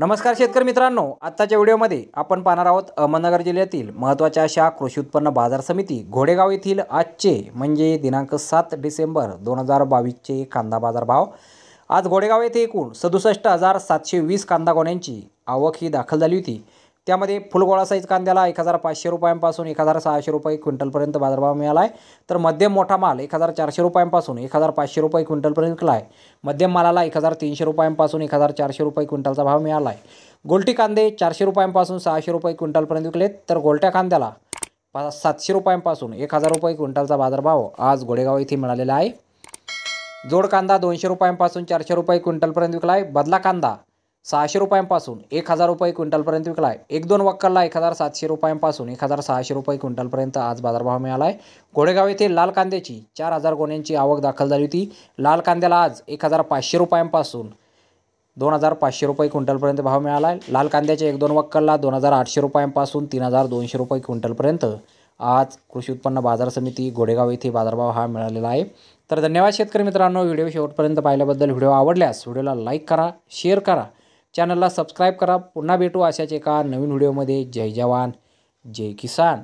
नमस्कार शेतकरी मित्रांनो आत्ताच्या व्हिडिओमध्ये आपण पाहणार आहोत अहमदनगर जिल्ह्यातील महत्त्वाच्या अशा कृषी उत्पन्न बाजार समिती घोडेगाव येथील आजचे म्हणजे दिनांक सात डिसेंबर दोन हजार बावीसचे कांदा बाजार भाव. आज घोडेगाव येथे एकूण सदुसष्ट हजार सातशे वीस कांदा गोण्यांची आवक ही दाखल झाली होती. त्यामध्ये फुलगोळा साईज कांद्याला एक हजार पाचशे रुपयांपासून एक हजार सहाशे रुपये क्विंटलपर्यंत बाजारभाव मिळाला आहे. तर मध्यम मोठा माल एक हजार चारशे रुपयांपासून एक हजार पाचशे रुपये क्विंटलपर्यंत विकला आहे. मध्यम मालाला एक हजार तीनशे रुपयांपासून एक हजार चारशे रुपये क्विंटलचा भाव मिळाला आहे. गोलटी कांदे चारशे रुपयांपासून सहाशे रुपये क्विंटलपर्यंत विकलेत. तर गोलट्या कांद्याला पा सातशे रुपयांपासून एक हजार रुपये क्विंटलचा बाजारभाव आज गोडेगाव येथे मिळालेला आहे. जोड कांदा दोनशे रुपयांपासून चारशे रुपये क्विंटलपर्यंत विकला आहे. बदला कांदा सहाशे रुपयांपासून एक हजार रुपये क्विंटलपर्यंत विकला आहे एक दोन वक्कलला एक हजार सातशे रुपयांपासून एक हजार सहाशे रुपये क्विंटलपर्यंत आज बाजारभाव मिळाला आहे घोडेगाव येथे लाल कांद्याची चार हजार गोण्यांची आवक दाखल झाली होती. लाल कांद्याला आज एक हजार पाचशे रुपयांपासून दोन हजार पाचशे रुपये क्विंटलपर्यंत भाव मिळाला आहे लाल कांद्याच्या एक दोन वक्कलला दोन हजार आठशे रुपयांपासून तीन हजार दोनशे रुपये क्विंटलपर्यंत आज कृषी उत्पन्न बाजार समिती घोडेगाव येथे बाजारभाव हा मिळालेला आहे. तर धन्यवाद शेतकरी मित्रांनो. व्हिडिओ शेवटपर्यंत पाहिल्याबद्दल व्हिडिओ आवडल्यास व्हिडिओला लाईक करा शेअर करा चॅनलला सबस्क्राईब करा. पुन्हा भेटू अशाच एका नवीन व्हिडिओमध्ये. जय जवान. जय किसान.